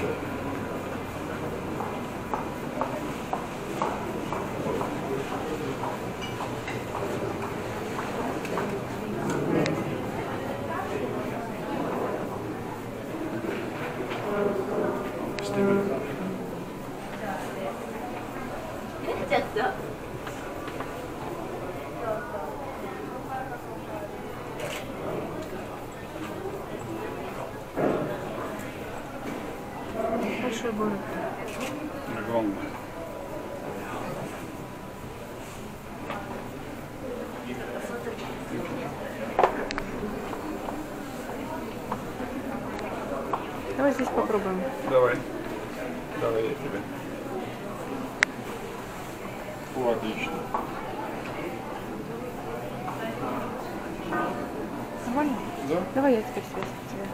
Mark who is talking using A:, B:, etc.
A: ちょっと。Большой город.
B: Огромный.
A: Давай здесь попробуем.
B: Давай. Давай я тебе. О, отлично.
A: Нормально?
B: Да?
A: Давай я теперь связь тебе.